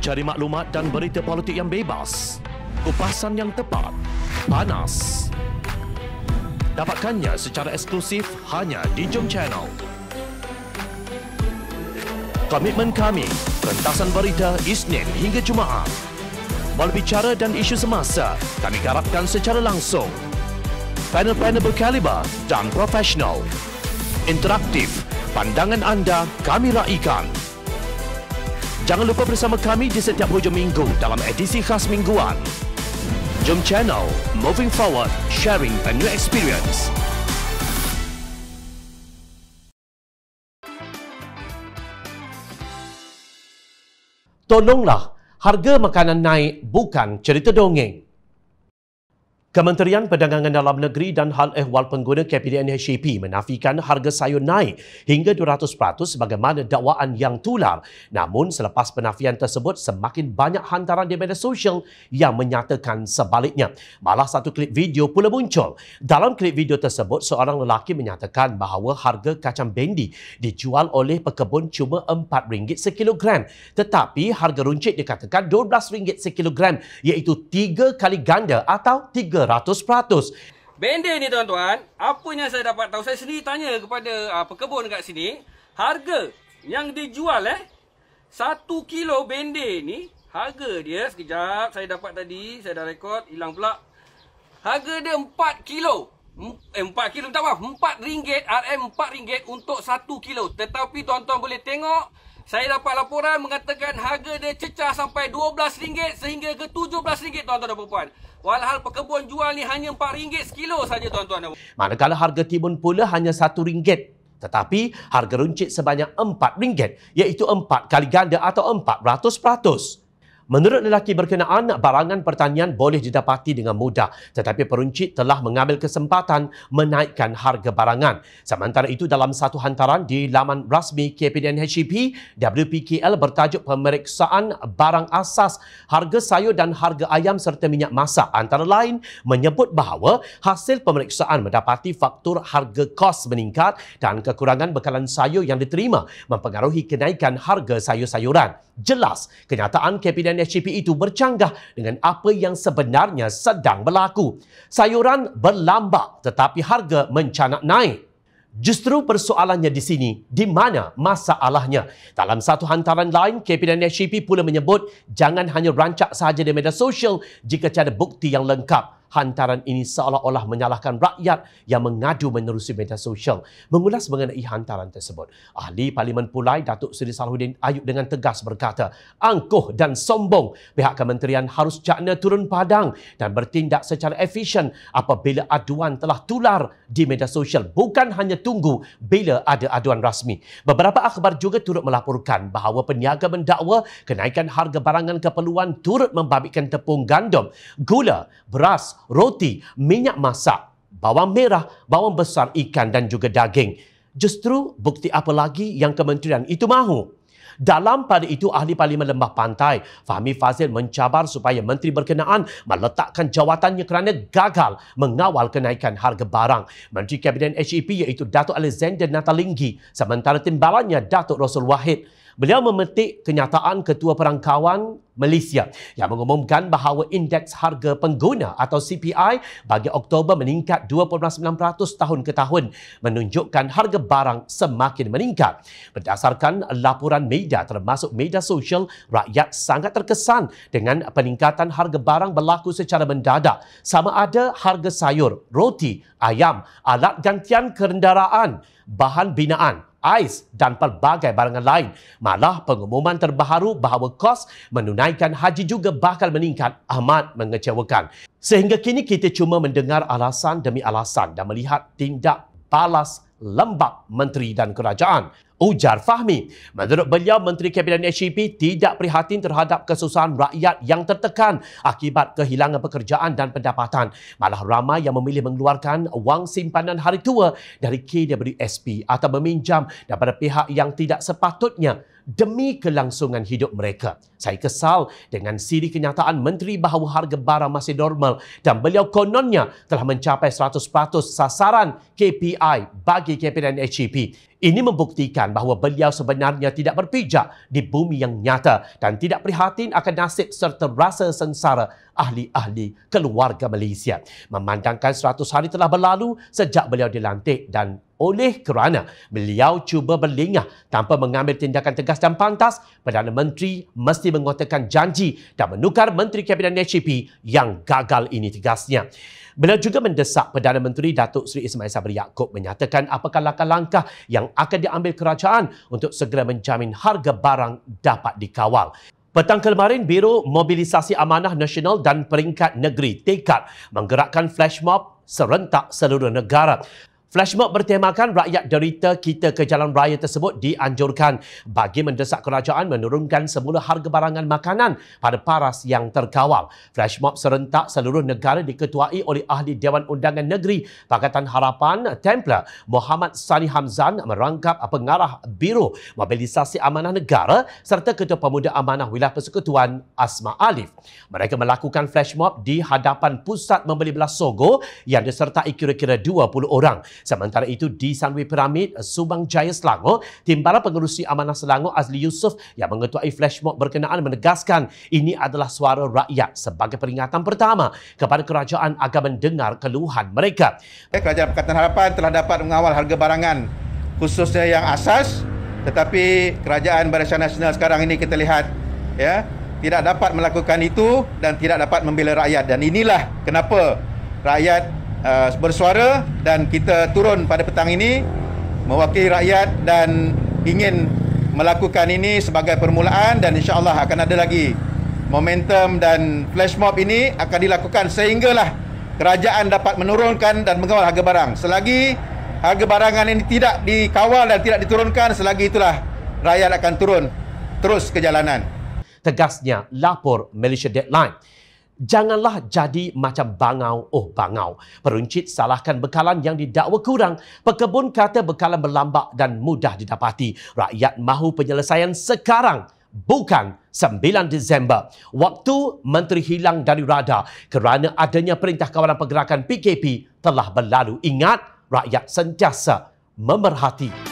Cari maklumat dan berita politik yang bebas. Kupasan yang tepat. Panas. Dapatkannya secara eksklusif hanya di Jom Channel. Komitmen kami, pentasan berita Isnin hingga Jumaat. Berbicara dan isu semasa, kami garapkan secara langsung. Panel-panel berkaliber dan profesional. Interaktif, pandangan anda kami raikan. Jangan lupa bersama kami di setiap hujung minggu dalam edisi khas mingguan. Jom Channel, moving forward, sharing a new experience. Tolonglah, harga makanan naik bukan cerita dongeng. Kementerian Perdagangan Dalam Negeri dan Hal Ehwal Pengguna KPDN HCP menafikan harga sayur naik hingga 200% sebagaimana dakwaan yang tular. Namun selepas penafian tersebut, semakin banyak hantaran di media sosial yang menyatakan sebaliknya. Malah satu klip video pula muncul. Dalam klip video tersebut, seorang lelaki menyatakan bahawa harga kacang bendi dijual oleh pekebun cuma RM4 sekilogram. Tetapi harga runcit dikatakan RM12 sekilogram iaitu tiga kali ganda atau tiga 300%. Bender ni tuan-tuan, apa yang saya dapat tahu, saya sendiri tanya kepada uh, pekebun dekat sini, harga yang dijual eh, satu kilo bender ni, harga dia, sekejap saya dapat tadi, saya dah rekod, hilang pula. Harga dia 4 kilo. Eh, 4 kilo, tak apa, 4 ringgit, RM 4 ringgit untuk 1 kilo. Tetapi tuan-tuan boleh tengok, saya dapat laporan mengatakan harga dia cecah sampai RM12 sehingga ke RM17 tuan-tuan dan puan Walhal pekebun jual ni hanya RM4 sekilo saja tuan-tuan. Manakala harga timun pula hanya RM1. Tetapi harga runcit sebanyak RM4 iaitu 4 kali ganda atau 400%. Menurut lelaki berkenaan, barangan pertanian boleh didapati dengan mudah tetapi peruncit telah mengambil kesempatan menaikkan harga barangan. Sementara itu, dalam satu hantaran di laman rasmi KPDN HCP, WPKL bertajuk pemeriksaan barang asas harga sayur dan harga ayam serta minyak masak antara lain menyebut bahawa hasil pemeriksaan mendapati faktor harga kos meningkat dan kekurangan bekalan sayur yang diterima mempengaruhi kenaikan harga sayur-sayuran. Jelas, kenyataan KPDN SCP itu bercanggah dengan apa yang sebenarnya sedang berlaku. Sayuran berlambak tetapi harga mencanak naik. Justru persoalannya di sini, di mana masalahnya? Dalam satu hantaran lain, KPDN SCP pula menyebut jangan hanya rancak sahaja di media sosial jika tiada bukti yang lengkap hantaran ini seolah-olah menyalahkan rakyat yang mengadu menerusi media sosial. Mengulas mengenai hantaran tersebut, Ahli Parlimen Pulai Datuk Seri Salahuddin Ayub dengan tegas berkata, angkuh dan sombong pihak kementerian harus jakna turun padang dan bertindak secara efisien apabila aduan telah tular di media sosial. Bukan hanya tunggu bila ada aduan rasmi. Beberapa akhbar juga turut melaporkan bahawa peniaga mendakwa kenaikan harga barangan keperluan turut membabitkan tepung gandum, gula, beras, roti, minyak masak, bawang merah, bawang besar, ikan dan juga daging. Justru bukti apa lagi yang kementerian itu mahu? Dalam pada itu, Ahli Parlimen Lembah Pantai, Fahmi Fazil mencabar supaya menteri berkenaan meletakkan jawatannya kerana gagal mengawal kenaikan harga barang. Menteri Kabinet HEP iaitu Datuk Alexander Natalinggi, sementara timbalannya Datuk Rasul Wahid. Beliau memetik kenyataan Ketua Perangkawan Malaysia yang mengumumkan bahawa indeks harga pengguna atau CPI bagi Oktober meningkat 2.9% tahun ke tahun menunjukkan harga barang semakin meningkat. Berdasarkan laporan media termasuk media sosial, rakyat sangat terkesan dengan peningkatan harga barang berlaku secara mendadak. Sama ada harga sayur, roti, ayam, alat gantian kenderaan, bahan binaan, ais dan pelbagai barangan lain. Malah pengumuman terbaru bahawa kos menunaikan haji juga bakal meningkat amat mengecewakan. Sehingga kini kita cuma mendengar alasan demi alasan dan melihat tindak balas lembab menteri dan kerajaan. Ujar Fahmi. Menurut beliau, Menteri Kabinet HCP tidak prihatin terhadap kesusahan rakyat yang tertekan akibat kehilangan pekerjaan dan pendapatan. Malah ramai yang memilih mengeluarkan wang simpanan hari tua dari KWSP atau meminjam daripada pihak yang tidak sepatutnya demi kelangsungan hidup mereka. Saya kesal dengan siri kenyataan Menteri bahawa harga barang masih normal dan beliau kononnya telah mencapai 100% sasaran KPI bagi KPN HCP. Ini membuktikan bahawa beliau sebenarnya tidak berpijak di bumi yang nyata dan tidak prihatin akan nasib serta rasa sengsara ahli-ahli keluarga Malaysia. Memandangkan 100 hari telah berlalu sejak beliau dilantik dan oleh kerana beliau cuba berlengah tanpa mengambil tindakan tegas dan pantas, Perdana Menteri mesti mengotakkan janji dan menukar Menteri Kabinet NHP yang gagal ini tegasnya. Beliau juga mendesak Perdana Menteri Datuk Seri Ismail Sabri Yaakob menyatakan apakah langkah-langkah yang akan diambil kerajaan untuk segera menjamin harga barang dapat dikawal. Petang kemarin, Biro Mobilisasi Amanah Nasional dan Peringkat Negeri tekad menggerakkan flash mob serentak seluruh negara. Flashmob bertemakan rakyat derita kita ke jalan raya tersebut dianjurkan bagi mendesak kerajaan menurunkan semula harga barangan makanan pada paras yang terkawal. Flashmob serentak seluruh negara diketuai oleh Ahli Dewan Undangan Negeri Pakatan Harapan Templar Muhammad Sani Hamzan merangkap pengarah Biro Mobilisasi Amanah Negara serta Ketua Pemuda Amanah Wilayah Persekutuan Asma Alif. Mereka melakukan flashmob di hadapan Pusat Membeli Belas Sogo yang disertai kira-kira 20 orang. Sementara itu di Sunway Pyramid, Subang Jaya Selangor, Timbara Pengerusi Amanah Selangor Azli Yusof yang mengetuai flash mob berkenaan menegaskan ini adalah suara rakyat sebagai peringatan pertama kepada kerajaan agar mendengar keluhan mereka. Kerajaan Pakatan Harapan telah dapat mengawal harga barangan khususnya yang asas tetapi kerajaan Barisan Nasional sekarang ini kita lihat ya tidak dapat melakukan itu dan tidak dapat membela rakyat dan inilah kenapa rakyat uh, bersuara dan kita turun pada petang ini mewakili rakyat dan ingin melakukan ini sebagai permulaan dan insya-Allah akan ada lagi momentum dan flash mob ini akan dilakukan sehinggalah kerajaan dapat menurunkan dan mengawal harga barang. Selagi harga barangan ini tidak dikawal dan tidak diturunkan, selagi itulah rakyat akan turun terus ke jalanan. Tegasnya lapor Malaysia Deadline. Janganlah jadi macam bangau, oh bangau. Peruncit salahkan bekalan yang didakwa kurang. Pekebun kata bekalan berlambak dan mudah didapati. Rakyat mahu penyelesaian sekarang. Bukan 9 Disember. Waktu Menteri hilang dari radar kerana adanya Perintah Kawalan Pergerakan PKP telah berlalu. Ingat, rakyat sentiasa memerhati